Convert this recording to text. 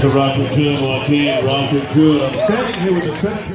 to Rocket June, Joaquin Rocket June. I'm standing here with the Senator.